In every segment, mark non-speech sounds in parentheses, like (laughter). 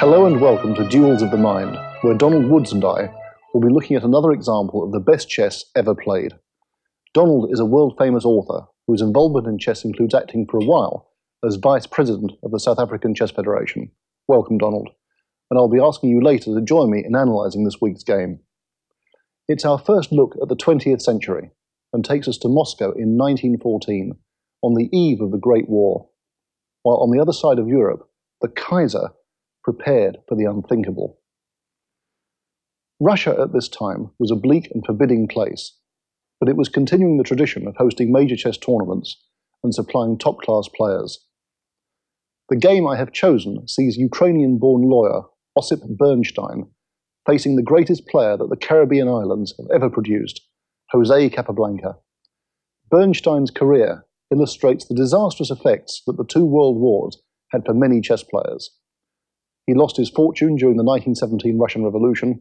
Hello and welcome to Duels of the Mind, where Donald Woods and I will be looking at another example of the best chess ever played. Donald is a world famous author whose involvement in chess includes acting for a while as vice president of the South African Chess Federation. Welcome, Donald. And I'll be asking you later to join me in analysing this week's game. It's our first look at the 20th century and takes us to Moscow in 1914, on the eve of the Great War, while on the other side of Europe, the Kaiser prepared for the unthinkable. Russia at this time was a bleak and forbidding place, but it was continuing the tradition of hosting major chess tournaments and supplying top class players. The game I have chosen sees Ukrainian born lawyer Osip Bernstein facing the greatest player that the Caribbean islands have ever produced, Jose Capablanca. Bernstein's career illustrates the disastrous effects that the two world wars had for many chess players. He lost his fortune during the 1917 Russian Revolution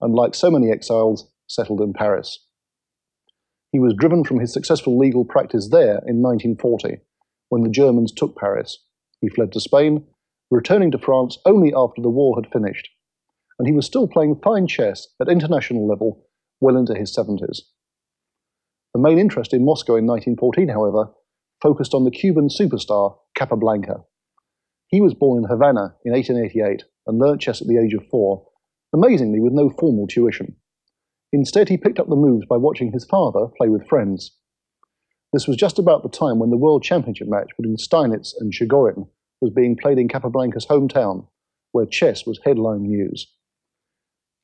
and, like so many exiles, settled in Paris. He was driven from his successful legal practice there in 1940 when the Germans took Paris. He fled to Spain, returning to France only after the war had finished, and he was still playing fine chess at international level well into his 70s. The main interest in Moscow in 1914, however, focused on the Cuban superstar Capablanca. He was born in Havana in 1888 and learnt chess at the age of four, amazingly with no formal tuition. Instead, he picked up the moves by watching his father play with friends. This was just about the time when the World Championship match between Steinitz and Chigorin was being played in Capablanca's hometown, where chess was headline news.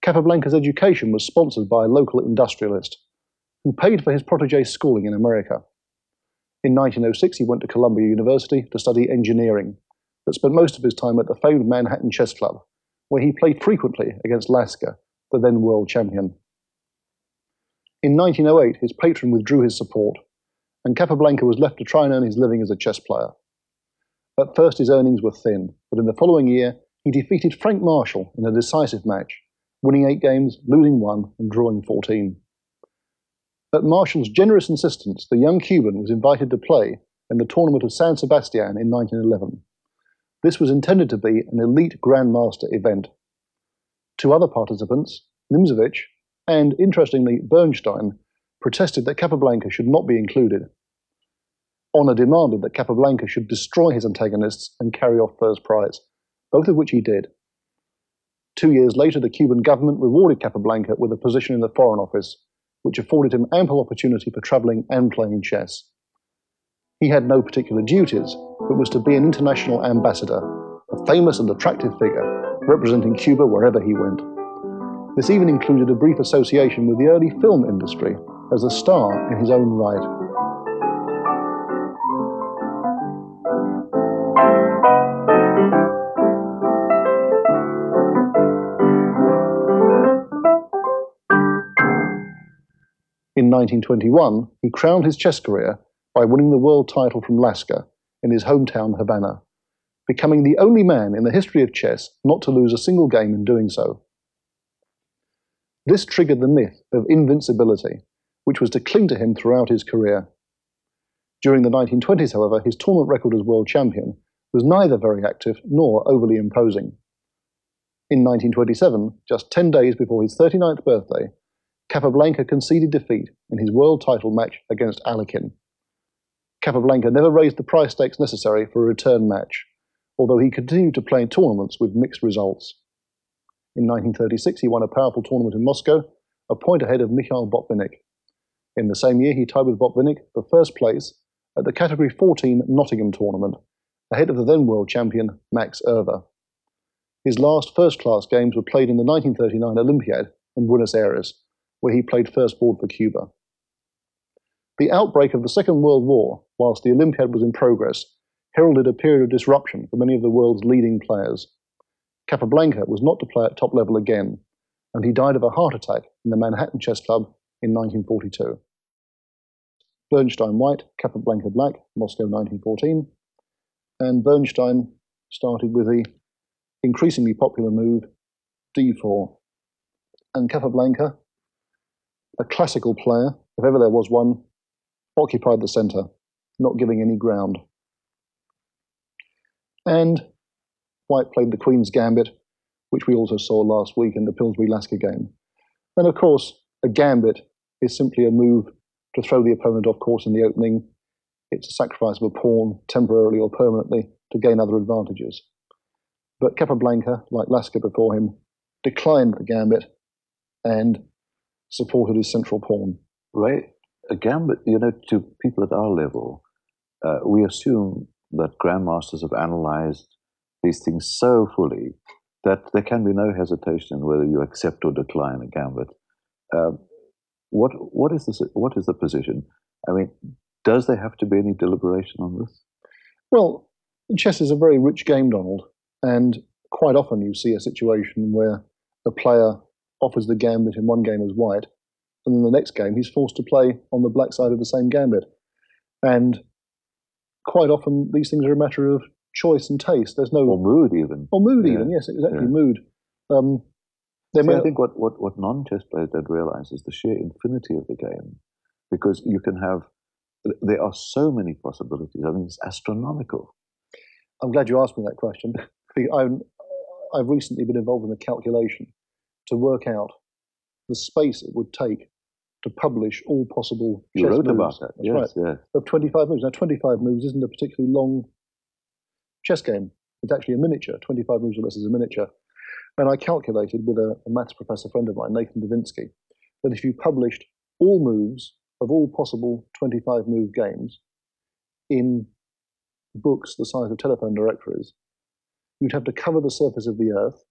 Capablanca's education was sponsored by a local industrialist, who paid for his protege's schooling in America. In 1906, he went to Columbia University to study engineering, but spent most of his time at the famed Manhattan Chess Club, where he played frequently against Lasker, the then world champion. In 1908, his patron withdrew his support, and Capablanca was left to try and earn his living as a chess player. At first, his earnings were thin, but in the following year, he defeated Frank Marshall in a decisive match, winning eight games, losing one, and drawing 14. At Marshall's generous insistence, the young Cuban was invited to play in the tournament of San Sebastian in 1911. This was intended to be an elite Grandmaster event. Two other participants, Nimzovich and, interestingly, Bernstein, protested that Capablanca should not be included. Honor demanded that Capablanca should destroy his antagonists and carry off first prize, both of which he did. Two years later, the Cuban government rewarded Capablanca with a position in the Foreign Office, which afforded him ample opportunity for traveling and playing chess. He had no particular duties, but was to be an international ambassador, a famous and attractive figure, representing Cuba wherever he went. This even included a brief association with the early film industry as a star in his own right. In 1921, he crowned his chess career by winning the world title from Lasker in his hometown Havana, becoming the only man in the history of chess not to lose a single game in doing so. This triggered the myth of invincibility, which was to cling to him throughout his career. During the 1920s, however, his tournament record as world champion was neither very active nor overly imposing. In 1927, just 10 days before his 39th birthday, Capablanca conceded defeat in his world title match against Alekhine. Capablanca never raised the price stakes necessary for a return match, although he continued to play tournaments with mixed results. In 1936, he won a powerful tournament in Moscow, a point ahead of Mikhail Botvinnik. In the same year, he tied with Botvinnik for first place at the Category 14 Nottingham tournament, ahead of the then world champion Max Euwe. His last first class games were played in the 1939 Olympiad in Buenos Aires, where he played first board for Cuba. The outbreak of the Second World War, whilst the Olympiad was in progress, heralded a period of disruption for many of the world's leading players. Capablanca was not to play at top level again, and he died of a heart attack in the Manhattan Chess Club in 1942. Bernstein White, Capablanca Black, Moscow 1914, and Bernstein started with the increasingly popular move d4. And Capablanca, a classical player, if ever there was one, occupied the centre, not giving any ground. And White played the Queen's Gambit, which we also saw last week in the Pillsbury Lasker game. And of course, a gambit is simply a move to throw the opponent off course in the opening. It's a sacrifice of a pawn, temporarily or permanently, to gain other advantages. But Capablanca, like Lasker before him, declined the gambit and supported his central pawn. Right. A gambit, you know, to people at our level, uh, we assume that grandmasters have analyzed these things so fully that there can be no hesitation in whether you accept or decline a gambit. Um, what what is the what is the position? I mean, does there have to be any deliberation on this? Well, chess is a very rich game, Donald, and quite often you see a situation where a player offers the gambit in one game as white, and in the next game he's forced to play on the black side of the same gambit. And quite often these things are a matter of choice and taste. There's no or mood even, or mood yeah. even. Yes, exactly, yeah. mood. Um, See, I think what, what, what non-chess players don't realize is the sheer infinity of the game, because you can have there are so many possibilities. I mean, it's astronomical. I'm glad you asked me that question. I'm, I've recently been involved in a calculation to work out the space it would take to publish all possible you wrote moves. about that. That's yes, right. Of 25 moves. Now, 25 moves isn't a particularly long chess game. It's actually a miniature. 25 moves or less is a miniature. And I calculated with a, a maths professor friend of mine, Nathan Divinsky, that if you published all moves of all possible 25 move games in books the size of telephone directories, you'd have to cover the surface of the Earth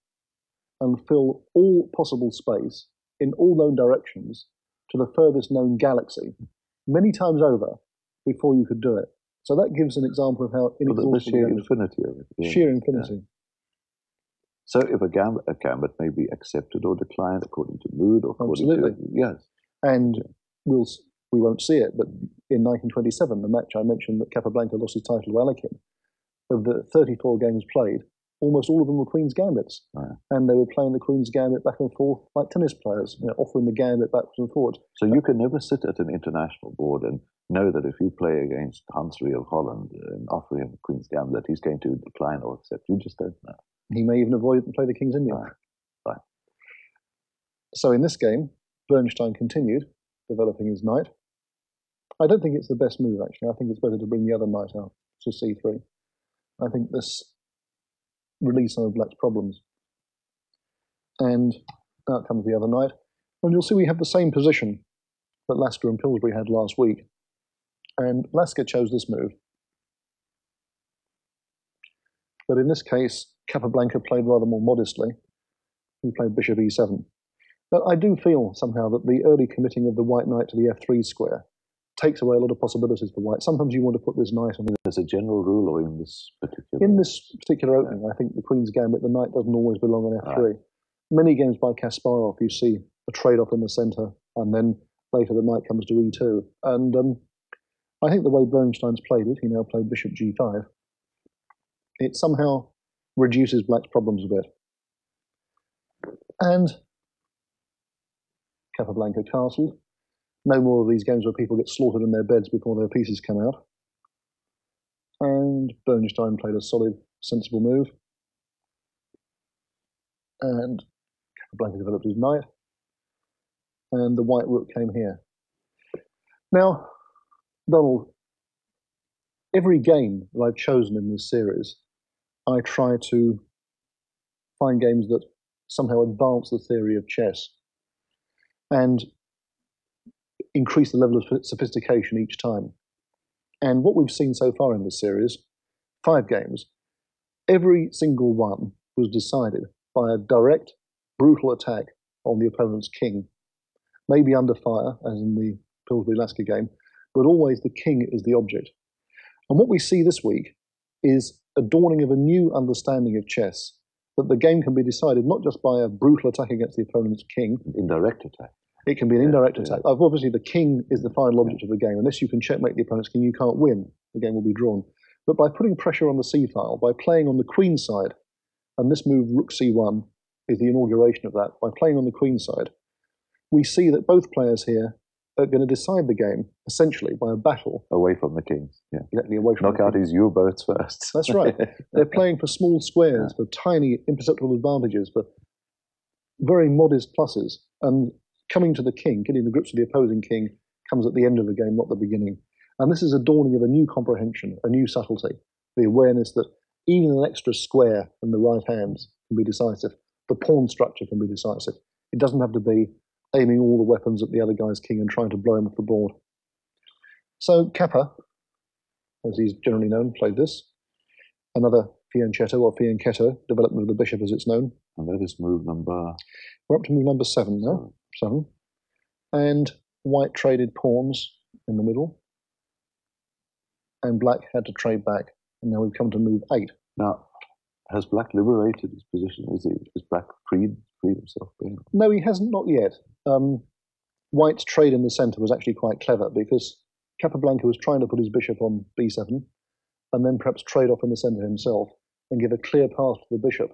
and fill all possible space in all known directions to the furthest known galaxy many times over before you could do it. So that gives an example of how inexhaustible the sheer infinity of it. Yeah. Sheer infinity. Yeah. So if a gambit, a gambit may be accepted or declined according to mood or according Absolutely. to yes, and we'll we won't see it, but in 1927, the match I mentioned that Capablanca lost his title to Alekhine, of the 34 games played, almost all of them were Queen's Gambits. Oh, right. And they were playing the Queen's Gambit back and forth like tennis players, you know, offering the Gambit backwards and forwards. So you can never sit at an international board and know that if you play against Hans Ree of Holland and offer him the Queen's Gambit, he's going to decline or accept. You just don't know. He may even avoid and play the King's Indian. Right. right. So in this game, Bernstein continued developing his knight. I don't think it's the best move, actually. I think it's better to bring the other knight out to c3. I think this release some of black's problems. And out comes the other knight. And you'll see we have the same position that Lasker and Pillsbury had last week. And Lasker chose this move. But in this case, Capablanca played rather more modestly. He played bishop e7. But I do feel somehow that the early committing of the white knight to the f3 square takes away a lot of possibilities for white. Sometimes you want to put this knight on. As a general rule, or in this particular? In this particular opening, yeah. I think the Queen's Gambit, the knight doesn't always belong on f3. Right. Many games by Kasparov, you see a trade-off in the centre, and then later the knight comes to e2. And um, I think the way Bernstein's played it, he now played bishop g5, it somehow reduces black's problems a bit. And Capablanca castled. No more of these games where people get slaughtered in their beds before their pieces come out. And Bernstein played a solid, sensible move. And Capablanca developed his knight. And the white rook came here. Now, Donald, every game that I've chosen in this series, I try to find games that somehow advance the theory of chess and increase the level of sophistication each time. And what we've seen so far in this series, five games, every single one was decided by a direct, brutal attack on the opponent's king. Maybe under fire, as in the Pillsbury Lasker game, but always the king is the object. And what we see this week is a dawning of a new understanding of chess, that the game can be decided not just by a brutal attack against the opponent's king. Indirect attack. It can be an yeah, indirect attack. Obviously, the king is the final object of the game. Unless you can checkmate the opponent's king, you can't win. The game will be drawn. But by putting pressure on the c file, by playing on the queen side, and this move rook c1 is the inauguration of that, by playing on the queen side, we see that both players here are going to decide the game essentially by a battle Away from the kings. Yeah. directly away from Knock the out his U-boats first. That's right. (laughs) They're playing for small squares, for tiny, imperceptible advantages, for very modest pluses. And coming to the king, getting the grips of the opposing king, comes at the end of the game, not the beginning. And this is a dawning of a new comprehension, a new subtlety, the awareness that even an extra square in the right hands can be decisive. The pawn structure can be decisive. It doesn't have to be aiming all the weapons at the other guy's king and trying to blow him off the board. So Capa, as he's generally known, played this. Another fianchetto or fianchetto, development of the bishop as it's known. and that is move number. We're up to move number seven now. Seven. And white traded pawns in the middle. And black had to trade back. And now we've come to move eight. Now, has Black liberated his position? Is he is Black freed freed himself? No, he hasn't, not yet. Um, White's trade in the centre was actually quite clever because Capablanca was trying to put his bishop on b7 and then perhaps trade off in the centre himself and give a clear path to the bishop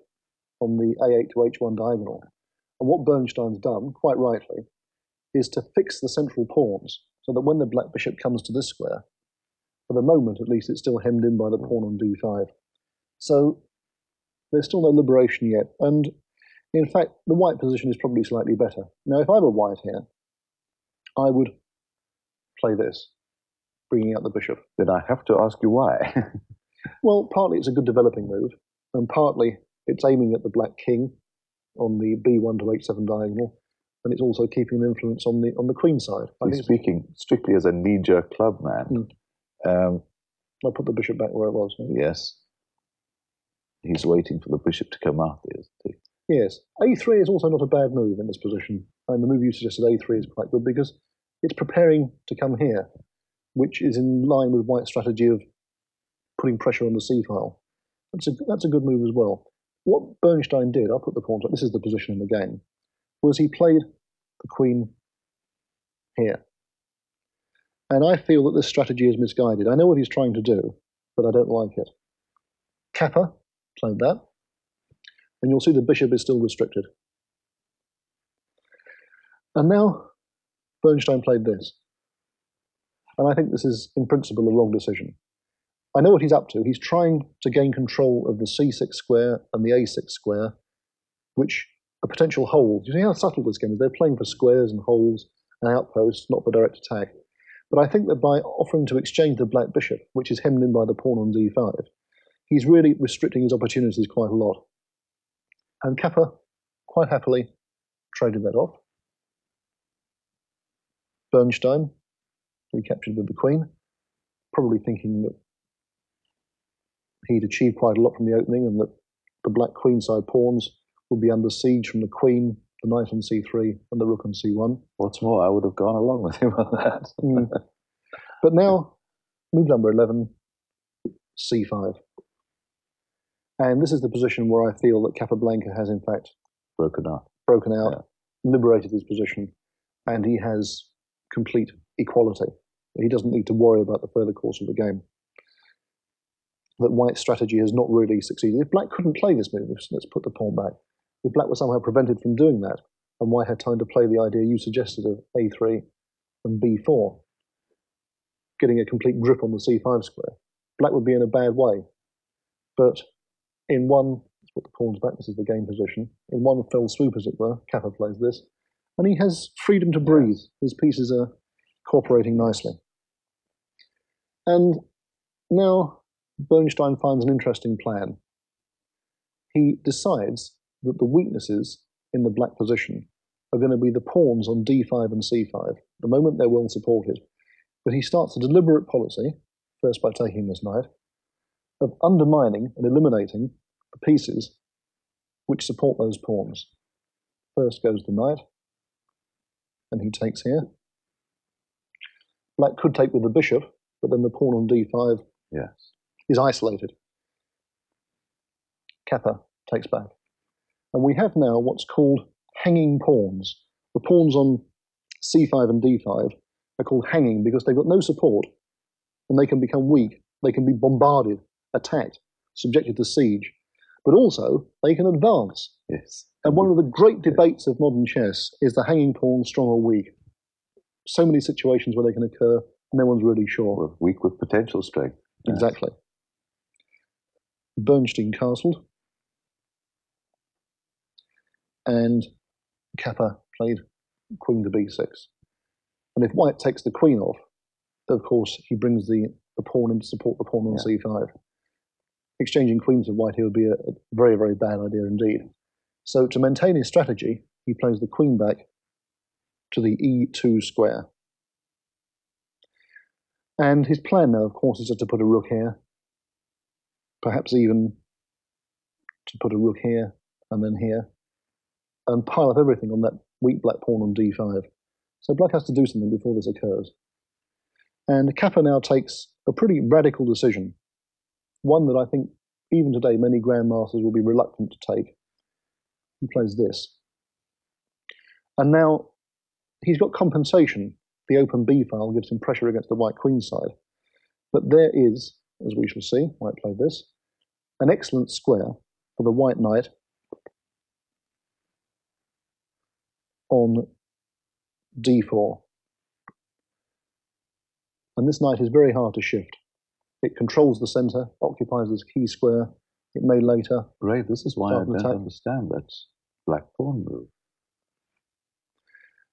on the a8 to h1 diagonal. And what Bernstein's done, quite rightly, is to fix the central pawns so that when the black bishop comes to this square, for the moment at least, it's still hemmed in by the pawn on d5. So there's still no liberation yet. And in fact, the white position is probably slightly better. Now, if I were white here, I would play this, bringing out the bishop. Then I have to ask you why. (laughs) Well, partly it's a good developing move, and partly it's aiming at the black king on the b1 to h7 diagonal, and it's also keeping the influence on the on the queen side. I He's speaking strictly as a knee-jerk club man. Um, I'll put the bishop back where it was. yes, he's waiting for the bishop to come out. Isn't he? Yes, a3 is also not a bad move in this position, and the move you suggested a3 is quite good because it's preparing to come here, which is in line with White's strategy of putting pressure on the c file. That's a that's a good move as well. What Bernstein did, I'll put the pawn. This is the position in the game. Was he played the queen here, and I feel that this strategy is misguided. I know what he's trying to do, but I don't like it. Capa played that and you'll see the bishop is still restricted. And now Bernstein played this. And I think this is, in principle, a wrong decision. I know what he's up to. He's trying to gain control of the c6 square and the a6 square, which are potential holes. You see how subtle this game is? They're playing for squares and holes and outposts, not for direct attack. But I think that by offering to exchange the black bishop, which is hemmed in by the pawn on d5, he's really restricting his opportunities quite a lot. And Capa quite happily traded that off. Bernstein recaptured with the queen, probably thinking that he'd achieved quite a lot from the opening and that the black queenside pawns would be under siege from the queen, the knight on c3, and the rook on c1. What's more, I would have gone along with him (laughs) on that. Mm. But now, move number 11, c5. And this is the position where I feel that Capablanca has, in fact, Broken up. broken out, liberated his position, and he has complete equality. He doesn't need to worry about the further course of the game. That White's strategy has not really succeeded. If Black couldn't play this move, let's put the pawn back. If Black was somehow prevented from doing that, and White had time to play the idea you suggested of a3 and b4, getting a complete grip on the c5 square, Black would be in a bad way. But in one, let's put the pawns back, this is the game position, in one fell swoop, as it were, Capa plays this, and he has freedom to breathe. His pieces are cooperating nicely. And now Bernstein finds an interesting plan. He decides that the weaknesses in the black position are going to be the pawns on d5 and c5. The moment they're well supported, but he starts a deliberate policy, first by taking this knight, of undermining and eliminating the pieces which support those pawns. First goes the knight, and he takes here. Black could take with the bishop, but then the pawn on d5 Yes. Is isolated. Capa takes back. And we have now what's called hanging pawns. The pawns on c5 and d5 are called hanging because they've got no support and they can become weak. They can be bombarded, attacked, subjected to siege, but also they can advance. Yes. And one of the great debates of modern chess is the hanging pawn strong or weak. so many situations where they can occur, no one's really sure. Well, weak with potential strength. Exactly. Bernstein castled. And Capa played queen to b6. And if white takes the queen off, of course, he brings the, the pawn in to support the pawn on Yeah. c5. Exchanging queens with white here would be a, a very, very bad idea indeed. So to maintain his strategy, he plays the queen back to the e2 square. And his plan now, of course, is just to put a rook here, perhaps even to put a rook here and then here, and pile up everything on that weak black pawn on d5. So black has to do something before this occurs. And Capa now takes a pretty radical decision, one that I think even today many grandmasters will be reluctant to take. He plays this. And now he's got compensation. The open b file gives him pressure against the white queen side. But there is, as we shall see, white played this, an excellent square for the white knight on d4. And this knight is very hard to shift. It controls the center, occupies this key square. It may later. Ray, this is why I don't attack. understand that black pawn move.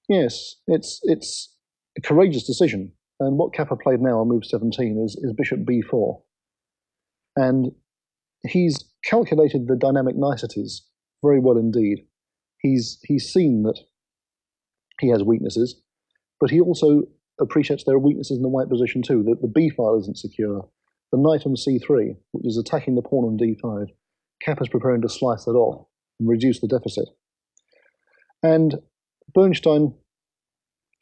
Yes, it's it's a courageous decision. And what Capa played now on move 17 is, is bishop b4. And he's calculated the dynamic niceties very well indeed. He's he's seen that he has weaknesses, but he also appreciates there are weaknesses in the white position too. That the b file isn't secure. The knight on c3, which is attacking the pawn on d5, Capa's preparing to slice that off and reduce the deficit. And Bernstein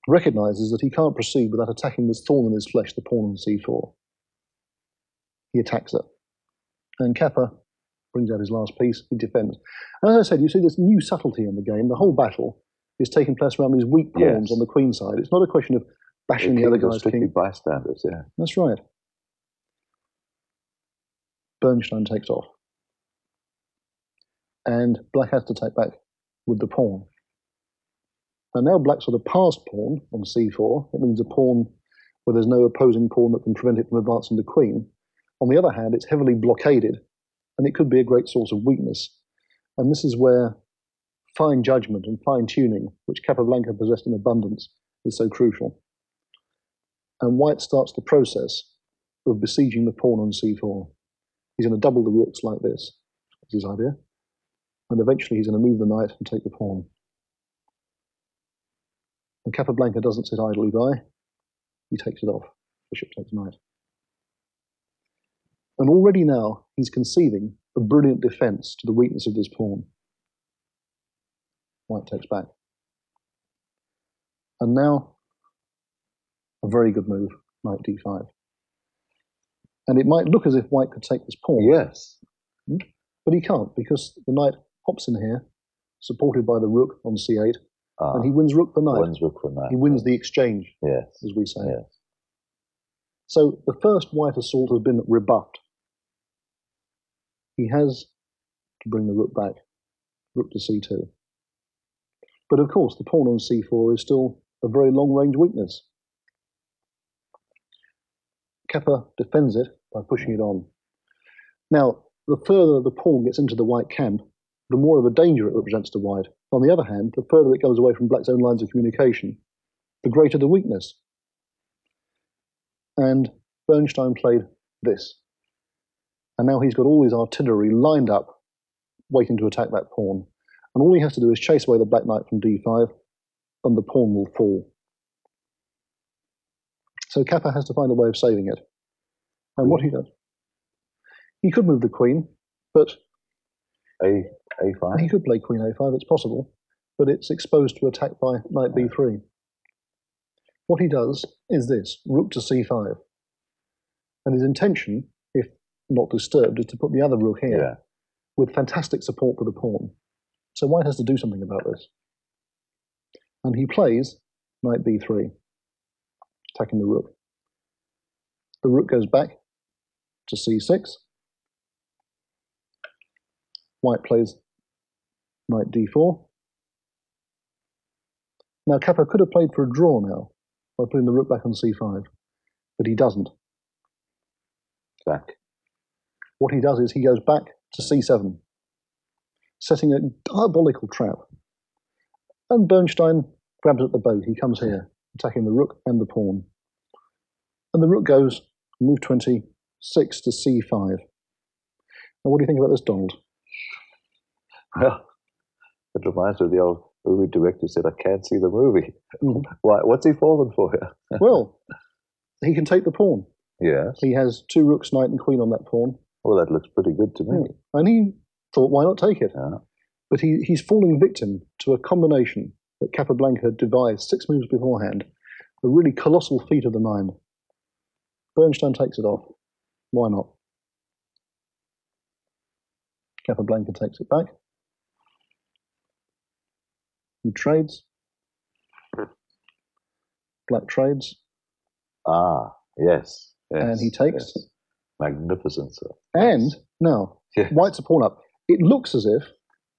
recognizes that he can't proceed without attacking this thorn in his flesh, the pawn on c4. He attacks it. And Capa brings out his last piece, he defends. And as I said, you see this new subtlety in the game. The whole battle is taking place around these weak pawns Yes. on the queen side. It's not a question of bashing the other kings are guy's king. bystanders, yeah. That's right. Bernstein takes off. And black has to take back with the pawn. And now black sort of passed pawn on c4. It means a pawn where there's no opposing pawn that can prevent it from advancing the queen. On the other hand, it's heavily blockaded, and it could be a great source of weakness. And this is where fine judgment and fine tuning, which Capablanca possessed in abundance, is so crucial. And white starts the process of besieging the pawn on c4. He's going to double the rooks like this. That's his idea. And eventually he's going to move the knight and take the pawn. And Capablanca doesn't sit idly by. He takes it off. Bishop takes knight. And already now he's conceiving a brilliant defense to the weakness of this pawn. White takes back. And now a very good move, knight d5. And it might look as if white could take this pawn, Yes. Hmm? but he can't because the knight hops in here, supported by the rook on c8, Ah, and he wins rook the knight. wins rook for knight. He wins the exchange, Yes. as we say. Yes. So the first white assault has been rebuffed. He has to bring the rook back, rook to c2. But of course, the pawn on c4 is still a very long range weakness. Capa defends it by pushing it on. Now, the further the pawn gets into the white camp, the more of a danger it represents to white. On the other hand, the further it goes away from black's own lines of communication, the greater the weakness. And Bernstein played this. And now he's got all his artillery lined up, waiting to attack that pawn. And all he has to do is chase away the black knight from d5, and the pawn will fall. So Capa has to find a way of saving it. And what he does, he could move the queen, but A A5. he could play queen a5, it's possible, but it's exposed to attack by knight b3. What he does is this rook to c5. And his intention, if not disturbed, is to put the other rook here Yeah. with fantastic support for the pawn. So white has to do something about this. And he plays knight b3, attacking the rook. The rook goes back to c6. White plays knight d4. Now Capa could have played for a draw now, by putting the rook back on c5. But he doesn't. Back. What he does is he goes back to c7, setting a diabolical trap. And Bernstein grabs at the boat. He comes here, attacking the rook and the pawn. And the rook goes, move 26 to c5. Now, what do you think about this, Donald? Well, it reminds me of the old movie director said, I can't see the movie. Mm. (laughs) Why, what's he fallen for here? (laughs) well, he can take the pawn. Yes. He has two rooks, knight, and queen on that pawn. Well, that looks pretty good to me. Yeah. And he thought, why not take it? Yeah. But he, he's falling victim to a combination that Capablanca had devised six moves beforehand, a really colossal feat of the mind. Bernstein takes it off. Why not? Capablanca takes it back. He trades. Black trades. Ah, yes. yes and he takes. Yes. Magnificent, sir. And now, yes. white's a pawn up. It looks as if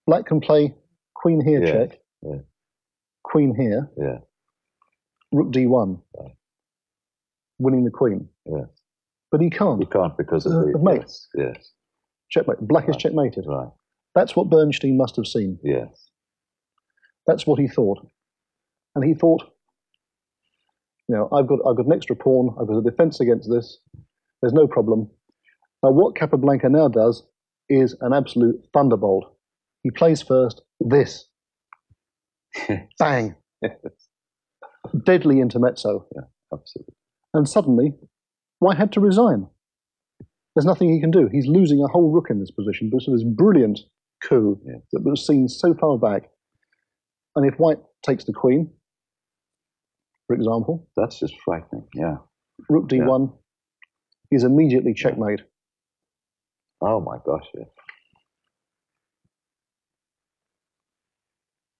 black can play queen here yes. check, yeah. queen here, yeah. rook d1, right. winning the queen. Yes. But he can't. He can't because of uh, the, the mate. Yes. yes. Checkmate. Black right. is checkmated. Right. That's what Bernstein must have seen. Yes. That's what he thought. And he thought, you know, I've got, I've got an extra pawn, I've got a defense against this, there's no problem. Now, what Capablanca now does is an absolute thunderbolt. He plays first this. (laughs) Bang. (laughs) Deadly intermezzo. Yeah, absolutely. And suddenly, White had to resign. There's nothing he can do. He's losing a whole rook in this position, but so this brilliant coup yeah. that was seen so far back and if white takes the queen, for example, that's just frightening. Yeah. Rook d1 yeah. is immediately checkmate. Oh my gosh, yeah.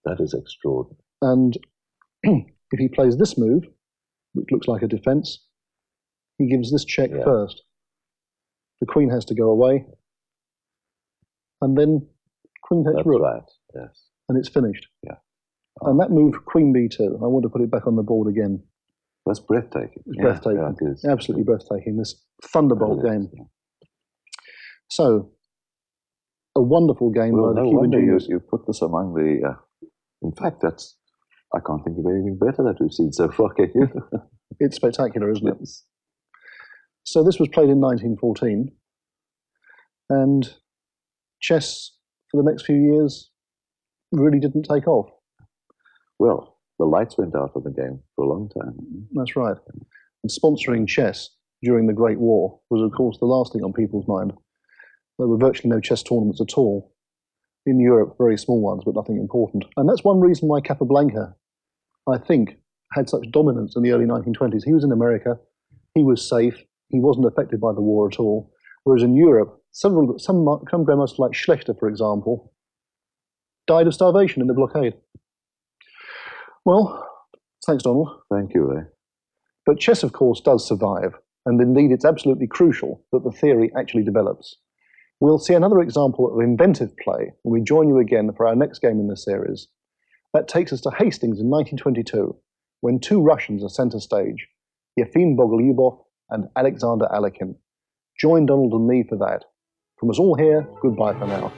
That is extraordinary. And (clears throat) if he plays this move, which looks like a defense, he gives this check yeah. first. The queen has to go away. And then queen takes That's rook. right, yes. And it's finished. Yeah. And that move, Queen B2, I want to put it back on the board again. That's breathtaking. It's yeah, breathtaking. Yeah, it. Absolutely breathtaking. This thunderbolt game. So, a wonderful game well, by no wonder you, you put this among the. Uh, in fact, that's. I can't think of anything better that we've seen so far. Can you? (laughs) it's spectacular, isn't it? yes. So this was played in 1914, and chess for the next few years really didn't take off. Well, the lights went out on the game for a long time. That's right. And sponsoring chess during the Great War was, of course, the last thing on people's mind. There were virtually no chess tournaments at all. In Europe, very small ones, but nothing important. And that's one reason why Capablanca, I think, had such dominance in the early 1920s. He was in America, he was safe, he wasn't affected by the war at all. Whereas in Europe, several, some, some grandmasters like Schlechter, for example, died of starvation in the blockade. Well, thanks, Donald. Thank you, Ray. But chess, of course, does survive, and indeed it's absolutely crucial that the theory actually develops. We'll see another example of inventive play when we join you again for our next game in the series. That takes us to Hastings in 1922, when two Russians are center stage, Yefim Bogolyubov and Alexander Alekhine. Join Donald and me for that. From us all here, goodbye for now.